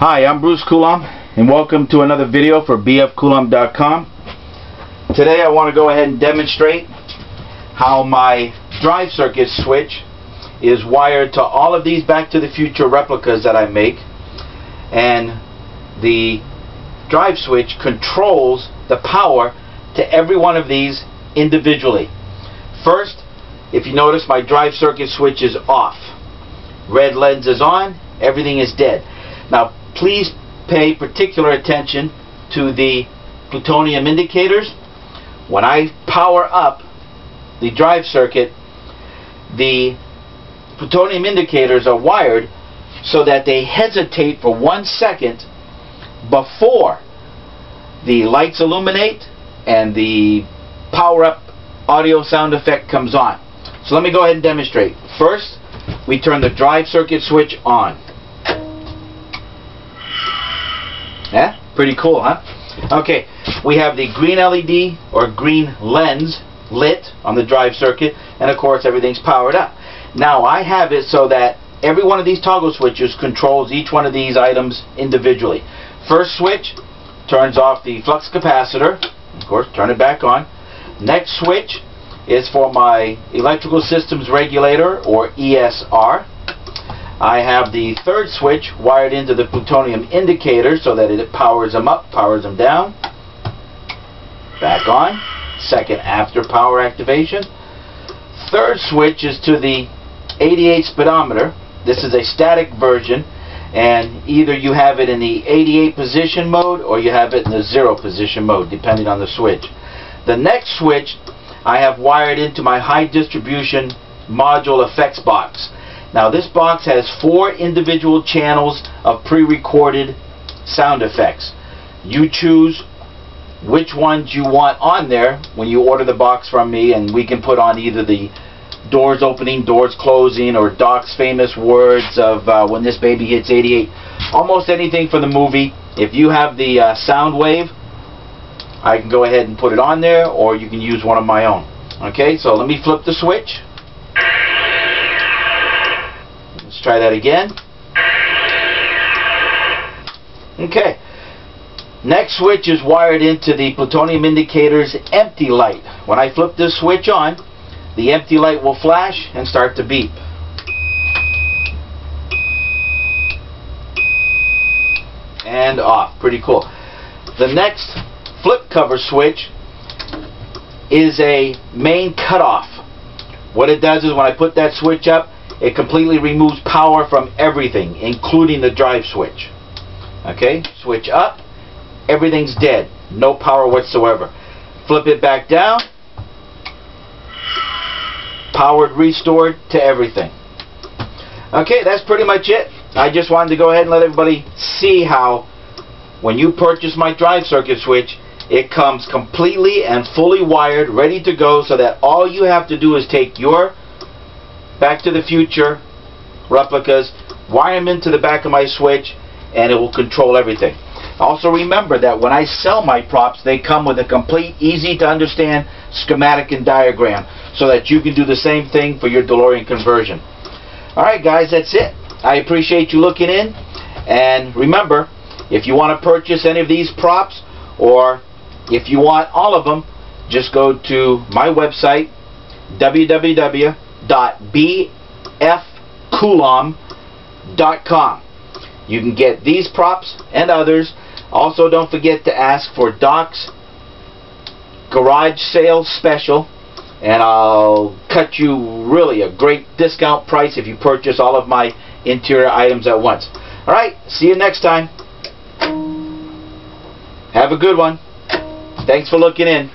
Hi, I'm Bruce Coulombe, and welcome to another video for bfcoulombe.com. Today I want to go ahead and demonstrate how my drive circuit switch is wired to all of these Back to the Future replicas that I make, and the drive switch controls the power to every one of these individually. First, if you notice, my drive circuit switch is off. Red lens is on, everything is dead. Now, please pay particular attention to the plutonium indicators. When I power up the drive circuit, the plutonium indicators are wired so that they hesitate for one second before the lights illuminate and the power up audio sound effect comes on. So let me go ahead and demonstrate. First, we turn the drive circuit switch on. Yeah, pretty cool, huh? Okay, we have the green LED or green lens lit on the drive circuit, and of course everything's powered up. Now I have it so that every one of these toggle switches controls each one of these items individually. First switch turns off the flux capacitor, of course turn it back on. Next switch is for my electrical systems regulator or ESR. I have the third switch wired into the plutonium indicator so that it powers them up, powers them down. Back on. Second after power activation. Third switch is to the 88 speedometer. This is a static version and either you have it in the 88 position mode or you have it in the 0 position mode depending on the switch. The next switch I have wired into my high distribution module effects box. Now this box has four individual channels of pre-recorded sound effects. You choose which ones you want on there when you order the box from me and we can put on either the doors opening, doors closing, or Doc's famous words of uh, when this baby hits 88. Almost anything for the movie. If you have the uh, sound wave, I can go ahead and put it on there, or you can use one of my own. Okay, so let me flip the switch. Let's try that again. Okay. Next switch is wired into the plutonium indicator's empty light. When I flip this switch on, the empty light will flash and start to beep. And off. Pretty cool. The next flip cover switch is a main cutoff. What it does is when I put that switch up, it completely removes power from everything, including the drive switch. Okay, switch up, everything's dead, no power whatsoever. Flip it back down, powered, restored to everything. Okay, that's pretty much it. I just wanted to go ahead and let everybody see how when you purchase my drive circuit switch, it comes completely and fully wired, ready to go, so that all you have to do is take your Back to the Future replicas, wire them into the back of my switch, and it will control everything. Also remember that when I sell my props, they come with a complete, easy to understand schematic and diagram so that you can do the same thing for your DeLorean conversion. Alright guys, that's it. I appreciate you looking in. And remember, if you want to purchase any of these props or if you want all of them, just go to my website, www.bfcoulombe.com. You can get these props and others. Also, don't forget to ask for Doc's garage sale special and I'll cut you really a great discount price if you purchase all of my interior items at once. Alright, see you next time. Have a good one. Thanks for looking in.